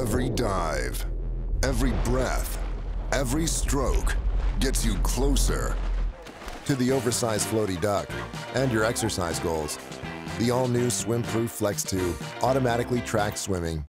Every dive, every breath, every stroke gets you closer to the oversized floaty duck and your exercise goals. The all-new SwimProof Flex 2 automatically tracks swimming